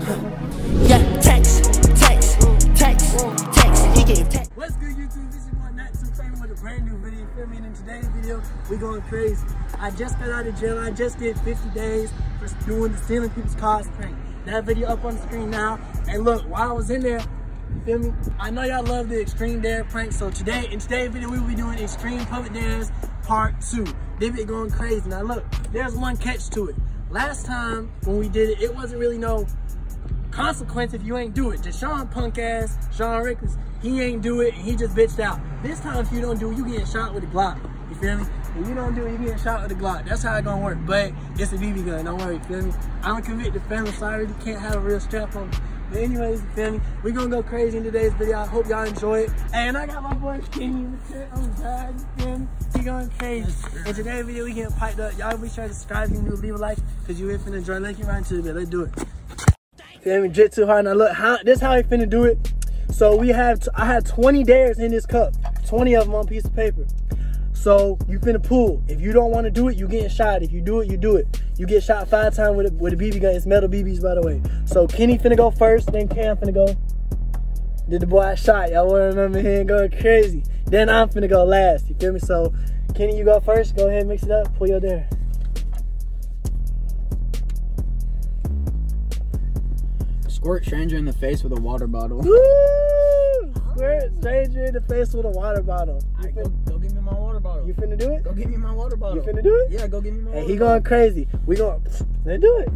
Yeah, text, text, text, text. He gave text. What's good, YouTube? This is my Matt Supreme with a brand new video. Feel me? And in today's video, we going crazy. I just got out of jail. I just did 50 days for doing the stealing people's cars prank. That video up on the screen now. And look, while I was in there, feel me? I know y'all love the extreme dare prank. So today, in today's video, we will be doing extreme public dares part two. They be going crazy. Now look, there's one catch to it. Last time when we did it, it wasn't really no consequence if you ain't do it. Deshaun punk ass, Sean Rickles, he ain't do it and he just bitched out. This time if you don't do it, you getting shot with a Glock. You feel me? If you don't do it, you getting shot with a Glock. That's how it gonna work. But it's a BB gun, don't worry, you feel me? I'm a convicted felon, so I really can't have a real strap on. But anyways, you feel me? We gonna go crazy in today's video. I hope y'all enjoy it. And I got my boy Kenny in the. I'm you feel me? He going crazy. In today's video, we getting piped up. Y'all be sure to subscribe if you new, leave a like, cause you ain't finna enjoy. Let's get right into the video. Let's do it. Me? Jet too hard. Now look, how this how I finna do it. So we have, I had 20 dares in this cup, 20 of them on a piece of paper. So you finna pull. If you don't want to do it, you getting shot. If you do it, you do it. You get shot five times with a, with a BB gun. It's metal BBs, by the way. So Kenny finna go first, then Cam finna go. Did the boy I shot? Y'all wanna remember him going crazy. Then I'm finna go last. You feel me? So Kenny, you go first. Go ahead, mix it up. Pull your dare. Squirt stranger in the face with a water bottle. Woo! Oh. Squirt stranger in the face with a water bottle. You, Alright, go, fin- go give me my water bottle. you finna do it? go give me my water bottle. You finna do it? Yeah, go give me my Hey, water he bottle. going crazy. We going let's do it.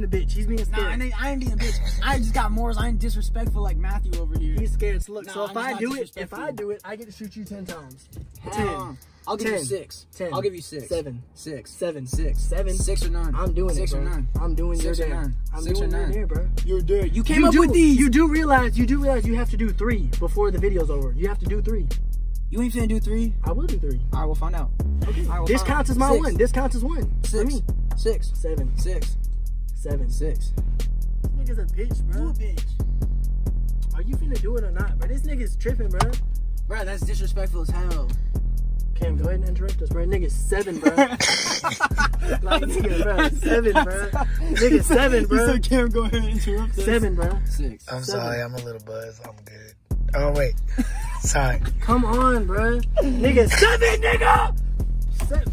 Being a bitch. He's being scared. Nah, I ain't, I ain't being a bitch. I just got Morris. I ain't disrespectful like Matthew over here. He's scared. So look, Nah, so if I do it, if. I do it, I get to shoot you ten times. Ten. I'll give you six. Ten. I'll give you six. Seven. Six. Seven. Six. Seven. Six or nine. I'm doing Six it, or nine. I'm doing Six your or nine. I'm Six or doing your nine. dare, bro. You're dead. You came you up do, with these. You do realize you do realize you have to do three before the video's over. You have to do three. You ain't finna do three. I will do three. All right, we'll find out. Okay. Right, well, this counts as my Six. one. This counts as one. For me. Six. Seven. Six. Seven. Six. This nigga's a bitch, bro. You a bitch. Are you finna do it or not, bro? This nigga's tripping, bro. Bro, that's disrespectful as hell. Cam, go ahead and interrupt us, bro. Nigga's seven, bro. like, nigga, bro. Seven, bro. Nigga, seven, bro. Cam, go ahead and interrupt us. Seven, bro. Six. I'm Seven. sorry, I'm a little buzzed. I'm good. Oh wait, sorry. Come on, bro. Nigga, seven, nigga. Seven.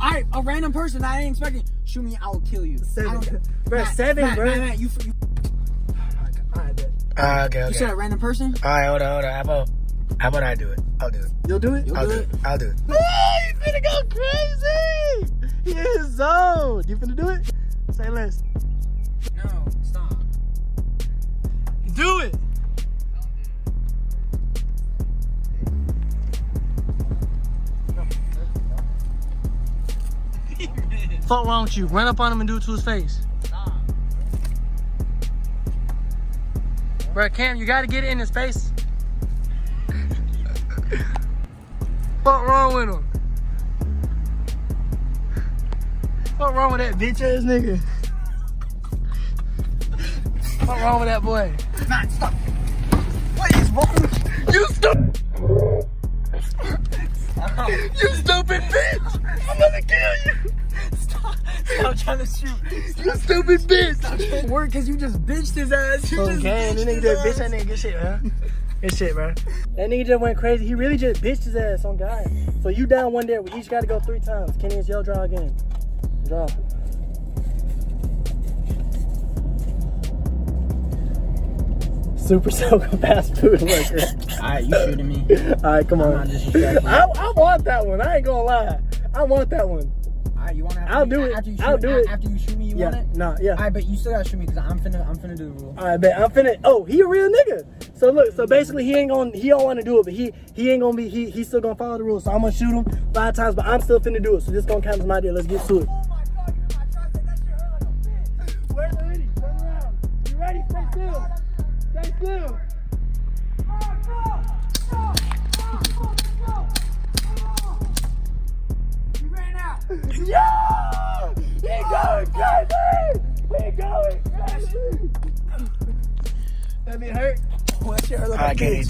All right, a random person I ain't expecting. Shoot me, I will kill you. Seven. I don't- Bro, Matt, seven, Matt, bro. Matt, Matt, you, you, Alright, bet. Ah, okay, you said a random person? All right, hold on, hold on. How about, how about I do it? I'll do it. You'll do it? You'll I'll do do it. it. I'll do it. Oh, you finna go crazy! He is zoned. You finna do it? Say less. No, stop. Do it! Fuck wrong with you? Run up on him and do it to his face. Bro, Cam, you gotta get it in his face. Fuck wrong with him? What wrong with that bitch ass nigga? What wrong with that boy? Matt, stop. What is wrong? You stupid! you stupid trying to shoot. You stupid bitch! Work, cause you just bitched his ass. You just Okay, that nigga just bitch that nigga. Good shit, man. Good shit, bro. That nigga just went crazy. He really just bitched his ass on God. So you down one there. We each gotta go three times. Kenny, it's your draw again. Draw. Super soaker fast food worker. Alright, you shooting me. Alright, come on. I, I want that one. I ain't gonna lie. I want that one. You want to? I'll do it. After you shoot, I'll do it. After you shoot me, you Yeah, want it? nah, yeah. Alright, but you still gotta shoot me because I'm finna, I'm finna do the rule. All right, bet I'm finna. Oh, he a real nigga. So look, so basically he ain't gonna, he don't want to do it, but he he ain't gonna be, he he's still gonna follow the rules. So I'm gonna shoot him five times, but I'm still finna do it. So this gonna count as my deal. Let's get to it.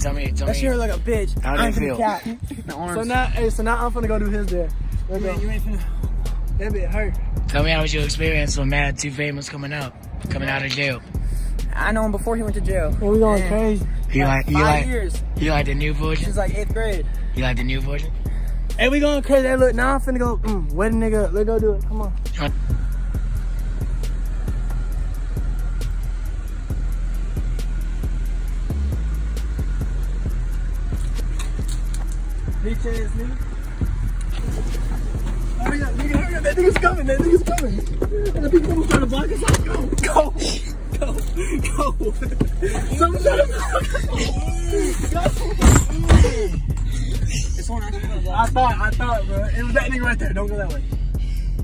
Tell me, tell That me. shit hurt like a bitch. How do I you ain't feel? finna cap. The. So now, hey, so now I'm finna go do his there. Let's you go. you ain't finna. That bitch hurt. Tell me how was your experience with Matt Too Famous coming out, coming out of jail. I know him before he went to jail. And we going Man. crazy. You like, you like, years. you like the new version? Since like eighth grade. You like the new version? Hey, we going crazy. Hey, look, now I'm finna go, mm, wet a nigga up. Let's go do it. Come on. Ass nigga. Hurry up, nigga, hurry up. That nigga's coming. That nigga's coming. And the people almost trying to block us out. Go, go, go, go. Someone trying to block us out. This one actually gonna I thought, I thought, bro. It was that nigga right there. Don't go that way.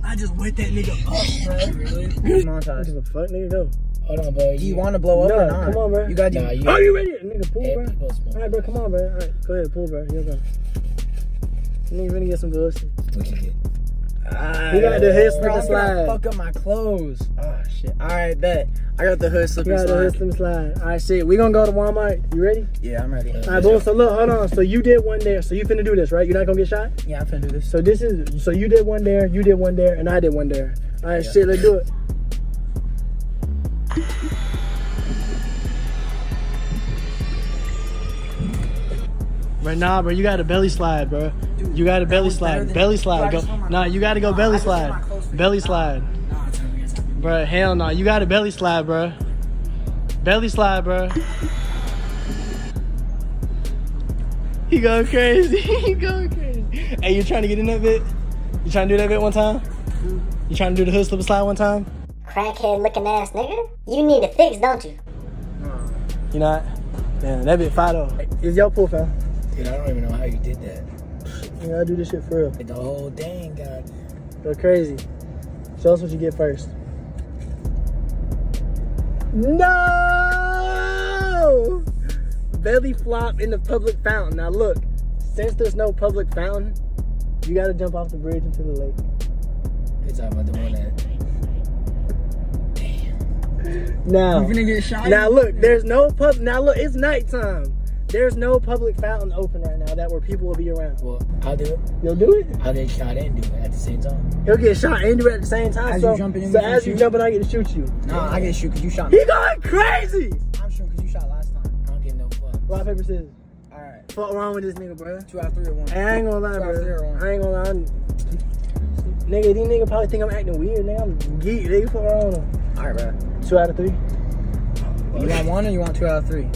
I just wet that nigga up, bro. Really? Montage. What the fuck, nigga, go. Hold on, bro. Do you want to blow up Nah, or not? come on, bro. You got Nah, you. Are you ready? Nigga, pull, bro. All right, bro, come on, bro. All right, go ahead, pull, bro. Here you go. Nigga, finna get some bullshit. What you get? He got the hood slip and I'm gonna slide. fuck up my clothes. Oh shit. All right, bet. I got the hood slip He and got the hood slide. slip and slide. All right, shit. We gonna go to Walmart. You ready? Yeah, I'm ready. All right, boom. So look, hold on. So you did one there. So you finna do this, right? You're not gonna get shot. Yeah, I'm finna do this. So this is. So you did one there. You did one there, and I did one there. All right, Yeah. shit. Let's do it. Right now, bro, you got a belly slide, bro. Dude, You got a that belly slide. Belly slide. Go. just want my- Nah, you gotta go Nah, belly I just want slide. my clothes to be- Belly slide. Nah, it's gonna be- it's gonna be- Bro, hell no. You got a belly slide, bro. Belly slide, bro. He going crazy. he going crazy. Hey, you trying to get in that bit? You trying to do that bit one time? You trying to do the hood slip and slide one time? Crackhead looking ass nigga. You need a fix, don't you? You not? Damn, that bit fire though. It's your pool, fam. Dude, I don't even know how you did that. You gotta do this shit for real. The whole thing got. Uh, Go crazy. Show us what you get first. No! Belly flop in the public fountain. Now look, since there's no public fountain, you gotta jump off the bridge into the lake. It's talking about the one that. Now, You finna get shot? now look, there's no pub. Now look, it's nighttime. There's no public fountain open right now that where people will be around. Well, I'll do it. You'll do it. I'll get shot and do it at the same time. He'll get shot and do it at the same time. As so you jumping in, so as you shoot? jumping, I get to shoot you. Nah, I get to shoot because you shot. me. He going crazy. I'm shooting because you shot last time. I don't give no fuck. Rock paper scissors. All right. Fuck wrong with this nigga, bro. Two out of three or one. I ain't gonna lie, Two out three or bro. I ain't gonna lie. Nigga, these niggas probably think I'm acting weird. Nigga, I'm geek. Nigga, fuck wrong with them. All right, bro. Two out of three. You want one or you want two out of three?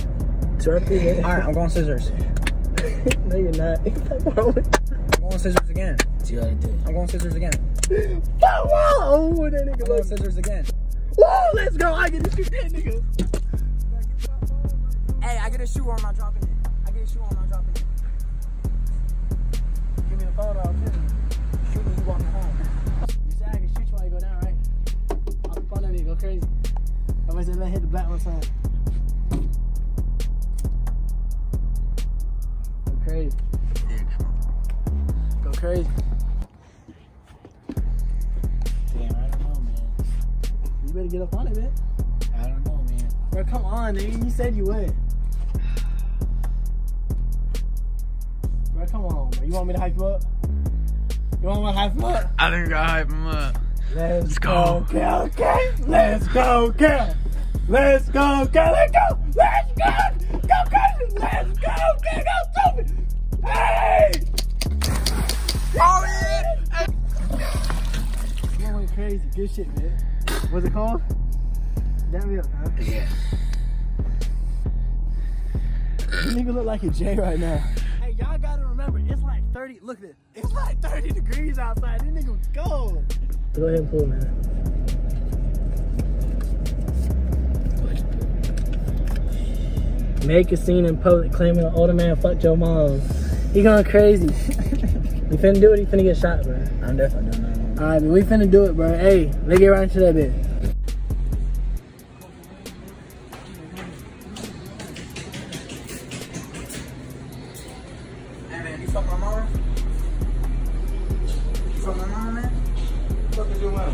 Two out of. All right, I'm going scissors. no, you're not. Fuck wrong with I'm going scissors again. Two out of three. I'm going scissors again. Fuck wrong with oh, that I'm going Look. scissors again. Whoa, let's go. I get to shoot that nigga. Hey, I get a shoe or I'm not dropping it. I get a shoe or I'm not dropping it. Give me the phone or I'll shoot you. Shoot me, you walking home. You said I can shoot you while you go down, right? I'll keep on that nigga. Go crazy. I was let hit the black one time. Crazy. Go crazy. Damn, I don't know, man. You better get up on it, man. I don't know, man. Bro, come on, nigga. You said you would. Bro, come on, bro. You want me to hype you up? You want me to hype you up? I think I hype him up. Let's go. Okay, okay. Let's go, Cal. Let's go, Cal. Let's go. Let's go. Go crazy. Let's Good shit, man. What's it called? Damn me up, huh? Yeah. This nigga look like a J right now. Hey, y'all gotta remember, it's like 30, look at this. It's like 30 degrees outside. This nigga was cold. Go ahead and pull, man. Make a scene in public claiming an older man fucked your mom. He going crazy. he finna do it, he finna get shot, bro. I'm definitely doing that. Alright, but we finna do it, bro. Hey, let's get right into that bit. Hey, man, you fuck my mama? You fuck my mama, man? fuck is your mama?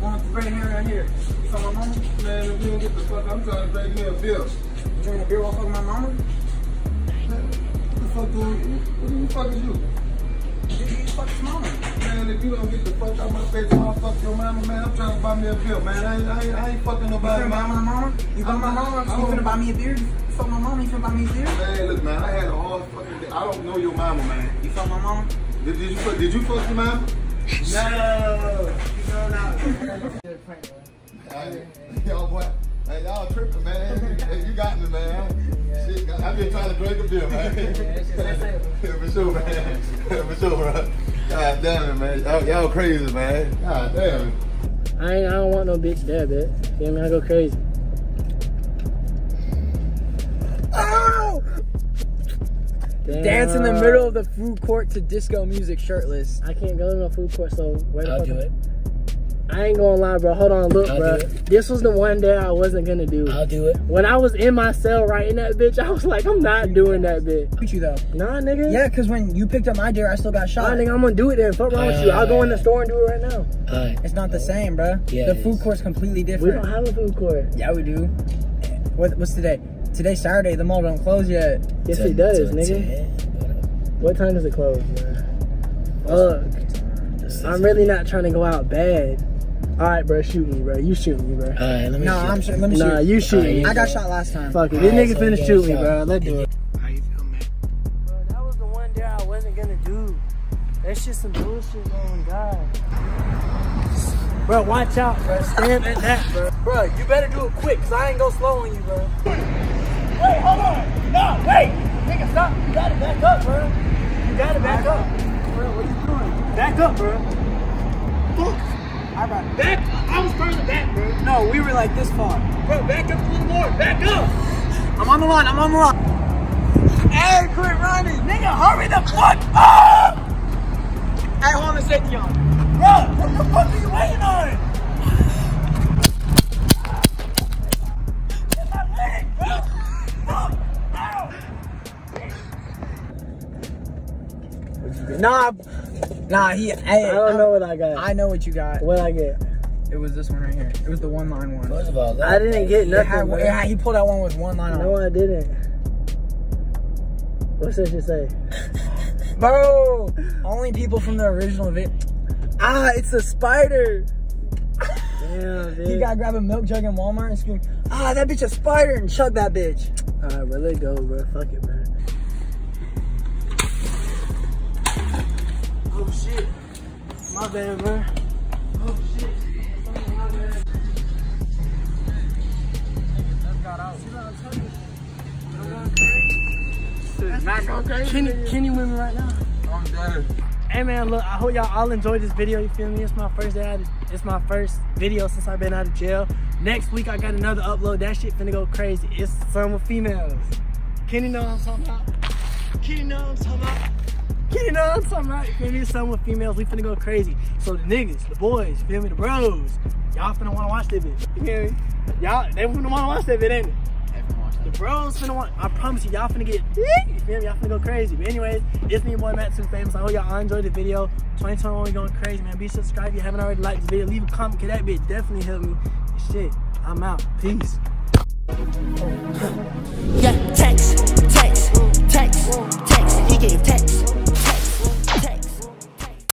One with the right here. You fuck my mama? Man, if you don't get the fuck, I'm trying to pay me a bill. drink a beer while fucking my mama? What the fuck do what do you fucking do? Nigga, you just fuck his mama. Man, if you don't get the fuck out my face, I'll fuck your mama, man. I'm trying to buy me a beer, man. I ain't, I ain't, I ain't fucking You nobody, finna buy my mama? You buy my mama? I'm- You finna buy me a beer? You fuck my mama? You finna buy me a beer? Man, look, man, I had a hard fucking day. I don't know your mama, man. You fuck my mama? Did, did you fuck? Did you fuck your mama? No. No, no. Hey, Y'all boy, hey, y'all tripping, man. Hey, you got me, man. Shit, I've been trying to drink a beer, man. For sure, man. For sure, bro. God damn it, man. Y'all, y'all crazy, man. God damn it. I ain't, I don't want no bitch there, bitch. Feel me? I go crazy. Ow! Damn. Dance in the middle of the food court to disco music shirtless. I can't go to no food court, so where the I'll fuck do am- it. I ain't gonna lie, bro. Hold on, look, I'll bro. This was the one day I wasn't gonna do. I'll do it. When I was in my cell writing that bitch, I was like, I'm not doing that bitch. Look you though. Nah, nigga. Yeah, because when you picked up my deer, I still got Nah, shot. nigga, I'm gonna do it then. Fuck wrong with you. I'll go in the store and do it right now. Alright. It's not the same, bro. Yeah, the food court's completely different. We don't have a food court. yeah, we do. What, what's today? Today's Saturday. The mall don't close yet. Yes, it does, ten- nigga. ten. What time does it close, man? Fuck. I'm really not trying to go out bad. All right, bro. Shoot me, bro. You shoot me, bro. Alright, let me No, see. I'm sure. Let me Nah, shoot. you shoot Alright, me. I got shot last time. Fuck it. This Alright, nigga so finna shoot me, shot. bro. Let's do it. How you feel, man? Bro, that was the one day I wasn't gonna do. That's just some bullshit on God. Bro, watch out, bro. Stand at that, bro. Bro, you better do it quick, cause I ain't go slow on you, bro. Wait, hold on. No, wait. Nigga, stop. You gotta back up, bro. You gotta back up. Bro, what you doing? Back up, bro. Look. I it. Back. I was further back, bro. No, we were like this far. Bro, back up a little more. Back up. I'm on the line. I'm on the line. Hey, quit running. Nigga, hurry the fuck up. Hey, hold on safety on. Bro, what the fuck are you waiting on? Get my leg, bro. Fuck. Ow. Nah, nah. He. Hey, I don't know what I got. I know what you got. what I get? It was this one right here. It was the one line one. First of all, I didn't get nothing. had, bro. it he pulled out one with one line on. No, it. I didn't. What's that you say? Bro, only people from the original vid. Ah, it's a spider. Damn, dude. You gotta grab a milk jug in Walmart and scream, ah, that bitch a spider and chug that bitch. Alright, bro, let go, bro. Fuck it, bro. Shit. My bad, bro. Oh shit. My bad. Kenny, Kenny with me right now. I'm done. Hey man, look, I hope y'all all enjoyed this video. You feel me? It's my first day out of, it's my first video since I've been out of jail. Next week I got another upload. That shit finna go crazy. It's some with females. Kenny know what I'm talking about. Kenny know what I'm talking about. Kenny know what I'm talking about. You feel me? Some with females. We finna go crazy. So the niggas, the boys, you feel me? The bros, y'all finna wanna watch that bitch. You feel me? Y'all, they finna wanna watch that bitch, ain't it? The bros finna want, I promise you, y'all finna get, you feel me? Y'all finna go crazy. But anyways, it's me, your boy Matt, Too Famous. I hope y'all enjoyed the video. 2021, we going crazy, man. Be subscribed if you haven't already liked the video. Leave a comment, cause that bitch definitely helped me. Shit, I'm out. Peace. Yeah, text, text, text, text. He gave text, text.